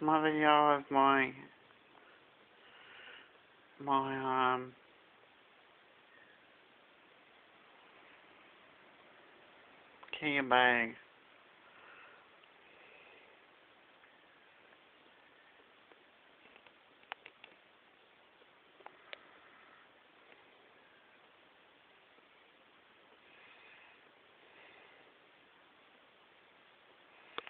my video of my my um Kia bag.